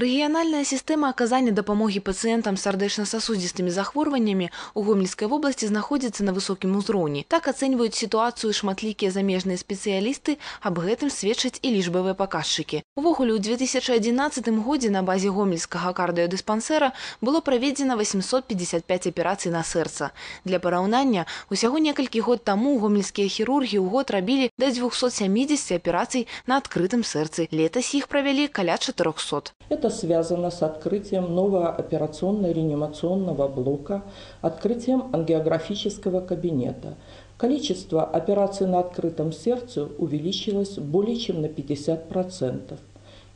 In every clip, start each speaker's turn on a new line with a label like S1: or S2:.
S1: Рэгіянальная сістэма аказання дапамогі пацыентам з сардэчна-сасудзістымі захворваннямі ў гомельскай вобласці знаходзіцца на высокім узроўні. Так ацэньваюць сітуацыю шматлікія замежныя спецыялісты, аб гэтым сведчаць і лічбавыя паказчыкі. Увогуле ў 2011 годзе на базе гомельскага кардыёдыспансэра было праведзена 855 аперацый на сэрца. Для параўнання, усяго некалькі год таму гомельскія хірургі ў год рабілі да 270 аперацый на адкрытым сэрцы. Летась іх правялі каля 400.
S2: Это связано с открытием нового операционно-реанимационного блока, открытием ангиографического кабинета. Количество операций на открытом сердце увеличилось более чем на 50%.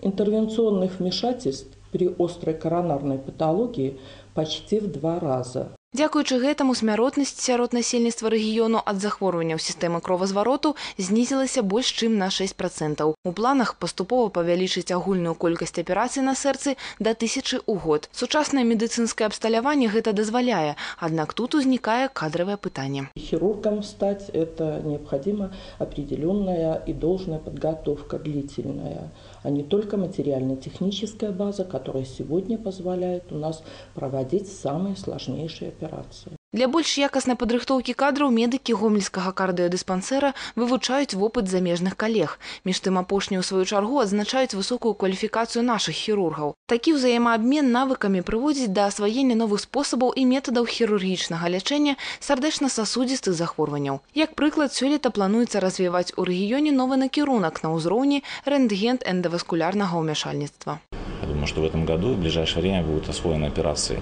S2: Интервенционных вмешательств при острой коронарной патологии почти в два раза.
S1: Дзякуючы гэтаму смяротнасць сярод насельніцтва рэгіёну ад захворванняў сістэмы кровазвароту знізілася больш чым на 6%. У планах паступова павялічыць агульную колькасць аперацый на сэрцы да тысячы ў год. Сучаснае медыцынскае абсталяванне гэта дазваляе, аднак тут узнікае кадравае пытанне.
S2: Хирургом стать это необходима определенная и должная подготовка длительная, а не только материально-техническая база, которая сегодня позволяет у нас проводить самые сложнейшие операции.
S1: Для больш якаснай падрыхтоўкі кадраў медыкі гомельскага кардыёдыспансэра вывучаюць вопыт замежных калег. Між тым апошнія ў сваю чаргу адзначаюць высокую кваліфікацыю нашых хірургаў. Такі ўзаемаабмен навыкамі прыводзіць да асваення новых спосабаў і метадаў хірургічнага лячэння сардэчна-сасудзістых захворванняў. Як прыклад, сёлета плануецца развіваць у рэгіёне новы накірунак на ўзроўні рэнтген эндаваскулярнага ўмяшальніцтва.
S3: Я думаю, что в этом году в ближайшее время будут освоены операции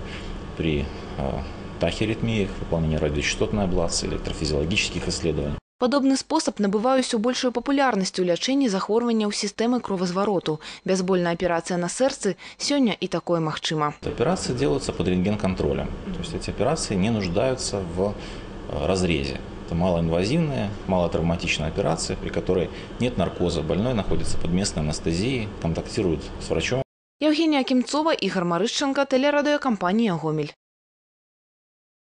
S3: при э, тахиаритмиях, выполнении радиочастотной аблации, электрофизиологических исследований.
S1: Падобны спосаб набывае ўсё большую папулярнасць у лячэнні захворванняў сістэмы кровазвароту. Бязбольная аперацыя на сэрцы сёння і такое магчыма.
S3: Операции делаются под рентген-контролем. То есть эти операции не нуждаются в э, разрезе. Это малоинвазивная, малотравматичная операция, при которой нет наркоза. Больной находится под местной анестезией, контактирует с врачом.
S1: Евгения Кімцова, Ігор Марышченко, телерадіокомпанія «Гомель».